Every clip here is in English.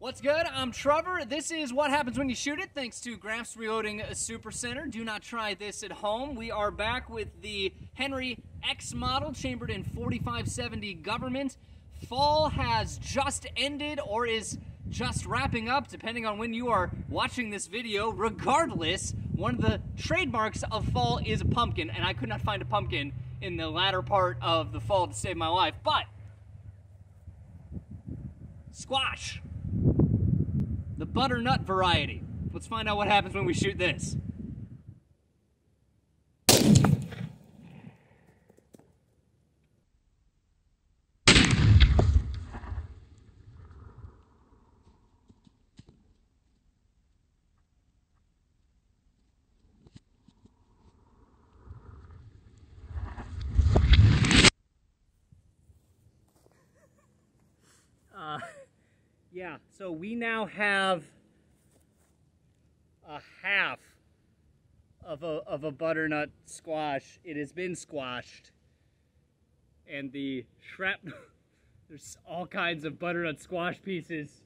What's good? I'm Trevor. This is what happens when you shoot it, thanks to Graf's Reloading Super Center. Do not try this at home. We are back with the Henry X model, chambered in 4570 government. Fall has just ended or is just wrapping up, depending on when you are watching this video. Regardless, one of the trademarks of fall is a pumpkin, and I could not find a pumpkin in the latter part of the fall to save my life. But squash, the butternut variety. Let's find out what happens when we shoot this. Uh, yeah, so we now have a half of a, of a butternut squash. It has been squashed. And the shrapnel, there's all kinds of butternut squash pieces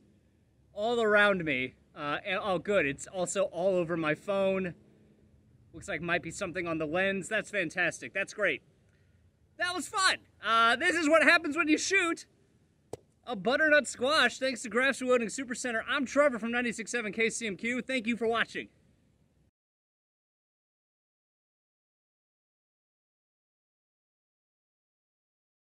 all around me. Uh, and, oh, good, it's also all over my phone. Looks like might be something on the lens. That's fantastic. That's great. That was fun. Uh, this is what happens when you shoot a butternut squash thanks to Graf's Reloading Super Center. I'm Trevor from 96.7 KCMQ. Thank you for watching.